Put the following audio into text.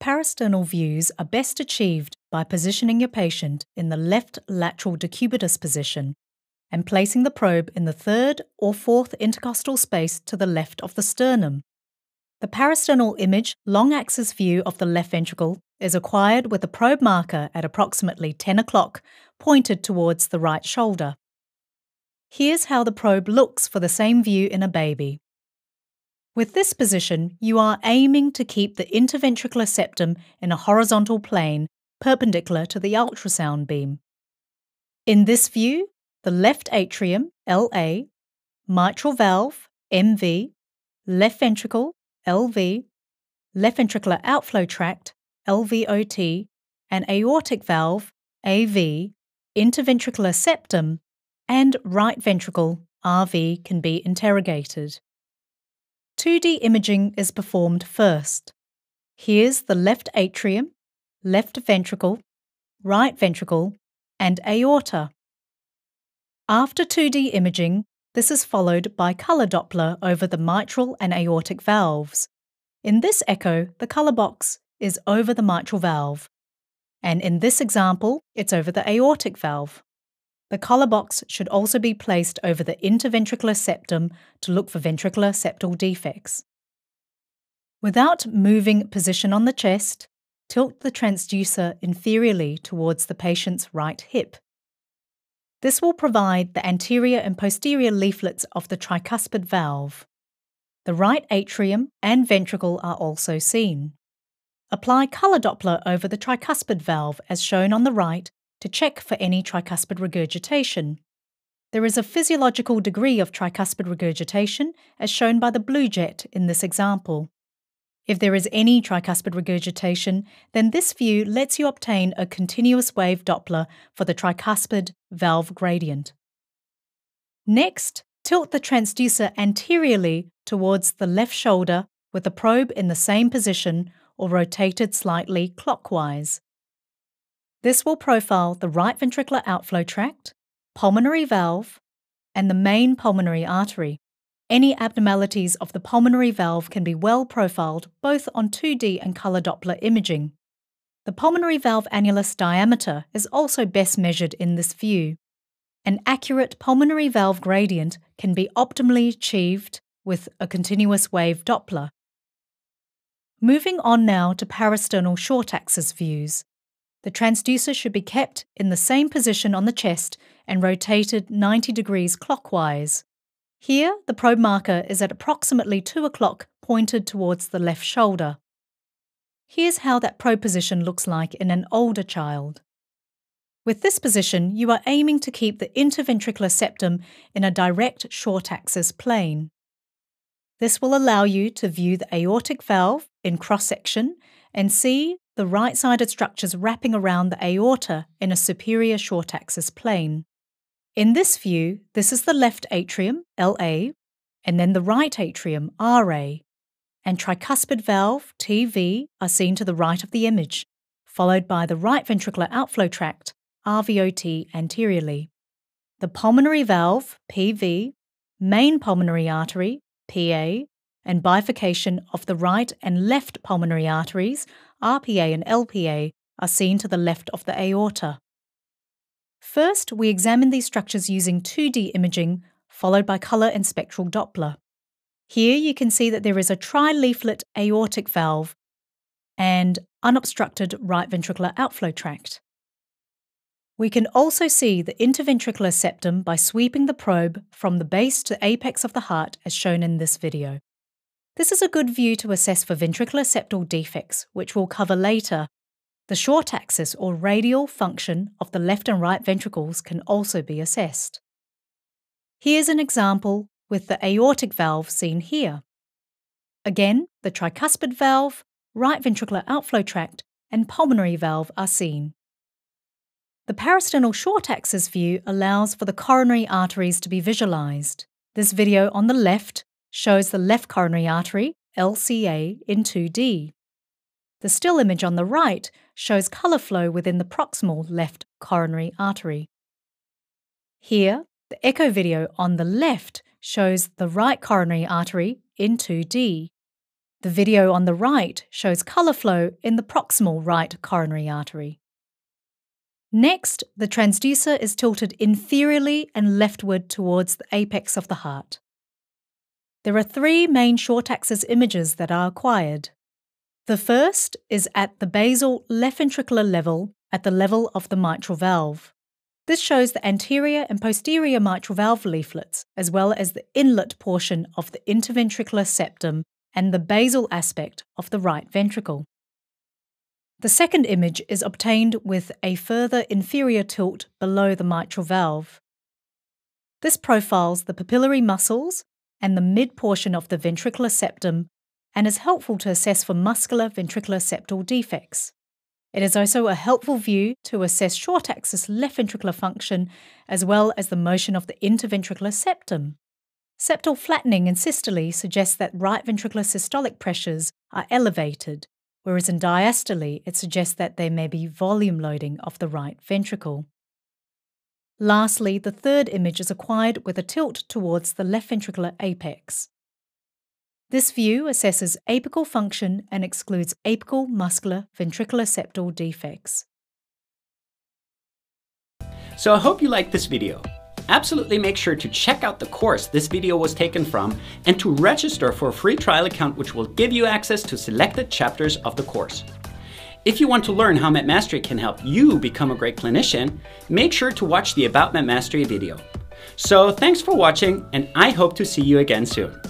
Parasternal views are best achieved by positioning your patient in the left lateral decubitus position and placing the probe in the third or fourth intercostal space to the left of the sternum. The parasternal image long axis view of the left ventricle is acquired with a probe marker at approximately 10 o'clock pointed towards the right shoulder. Here's how the probe looks for the same view in a baby. With this position, you are aiming to keep the interventricular septum in a horizontal plane perpendicular to the ultrasound beam. In this view, the left atrium, LA, mitral valve, MV, left ventricle, LV, left ventricular outflow tract, LVOT, and aortic valve, AV, interventricular septum, and right ventricle, RV, can be interrogated. 2D imaging is performed first. Here's the left atrium, left ventricle, right ventricle, and aorta. After 2D imaging, this is followed by colour Doppler over the mitral and aortic valves. In this echo, the colour box is over the mitral valve, and in this example, it's over the aortic valve. The color box should also be placed over the interventricular septum to look for ventricular septal defects. Without moving position on the chest, tilt the transducer inferiorly towards the patient's right hip. This will provide the anterior and posterior leaflets of the tricuspid valve. The right atrium and ventricle are also seen. Apply colour Doppler over the tricuspid valve as shown on the right to check for any tricuspid regurgitation. There is a physiological degree of tricuspid regurgitation, as shown by the blue jet in this example. If there is any tricuspid regurgitation, then this view lets you obtain a continuous wave Doppler for the tricuspid valve gradient. Next, tilt the transducer anteriorly towards the left shoulder with the probe in the same position or rotated slightly clockwise. This will profile the right ventricular outflow tract, pulmonary valve, and the main pulmonary artery. Any abnormalities of the pulmonary valve can be well profiled both on 2D and colour Doppler imaging. The pulmonary valve annulus diameter is also best measured in this view. An accurate pulmonary valve gradient can be optimally achieved with a continuous wave Doppler. Moving on now to parasternal short axis views. The transducer should be kept in the same position on the chest and rotated 90 degrees clockwise. Here, the probe marker is at approximately 2 o'clock pointed towards the left shoulder. Here's how that probe position looks like in an older child. With this position, you are aiming to keep the interventricular septum in a direct short axis plane. This will allow you to view the aortic valve in cross section and see the right sided structures wrapping around the aorta in a superior short axis plane. In this view, this is the left atrium, LA, and then the right atrium, RA, and tricuspid valve, TV, are seen to the right of the image, followed by the right ventricular outflow tract, RVOT, anteriorly. The pulmonary valve, PV, main pulmonary artery, PA, and bifurcation of the right and left pulmonary arteries RPA and LPA are seen to the left of the aorta. First, we examine these structures using 2D imaging, followed by colour and spectral Doppler. Here you can see that there is a tri-leaflet aortic valve and unobstructed right ventricular outflow tract. We can also see the interventricular septum by sweeping the probe from the base to apex of the heart as shown in this video. This is a good view to assess for ventricular septal defects, which we'll cover later. The short axis or radial function of the left and right ventricles can also be assessed. Here's an example with the aortic valve seen here. Again, the tricuspid valve, right ventricular outflow tract, and pulmonary valve are seen. The parasternal short axis view allows for the coronary arteries to be visualized. This video on the left shows the left coronary artery, LCA, in 2D. The still image on the right shows colour flow within the proximal left coronary artery. Here, the echo video on the left shows the right coronary artery in 2D. The video on the right shows colour flow in the proximal right coronary artery. Next, the transducer is tilted inferiorly and leftward towards the apex of the heart. There are three main short axis images that are acquired. The first is at the basal left ventricular level at the level of the mitral valve. This shows the anterior and posterior mitral valve leaflets, as well as the inlet portion of the interventricular septum and the basal aspect of the right ventricle. The second image is obtained with a further inferior tilt below the mitral valve. This profiles the papillary muscles and the mid portion of the ventricular septum and is helpful to assess for muscular ventricular septal defects. It is also a helpful view to assess short axis left ventricular function as well as the motion of the interventricular septum. Septal flattening in systole suggests that right ventricular systolic pressures are elevated, whereas in diastole it suggests that there may be volume loading of the right ventricle. Lastly, the third image is acquired with a tilt towards the left ventricular apex. This view assesses apical function and excludes apical muscular ventricular septal defects. So I hope you liked this video. Absolutely make sure to check out the course this video was taken from and to register for a free trial account which will give you access to selected chapters of the course. If you want to learn how MedMastery can help you become a great clinician, make sure to watch the About MedMastery video. So thanks for watching and I hope to see you again soon.